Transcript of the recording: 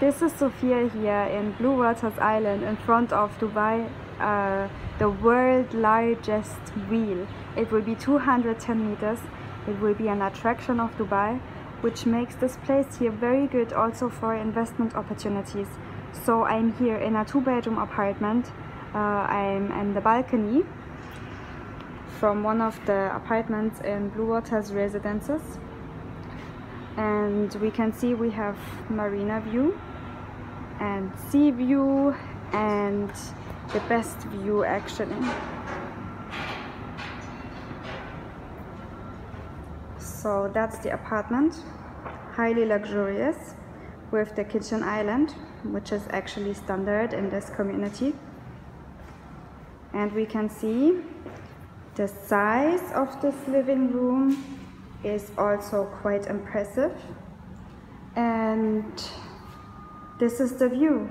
This is Sophia here in Bluewaters Island in front of Dubai, uh, the world largest wheel. It will be 210 meters. It will be an attraction of Dubai, which makes this place here very good also for investment opportunities. So I'm here in a two bedroom apartment. Uh, I'm in the balcony from one of the apartments in Bluewaters Residences and we can see we have marina view and sea view and the best view actually. So that's the apartment highly luxurious with the kitchen island which is actually standard in this community. And we can see the size of this living room is also quite impressive. And this is the view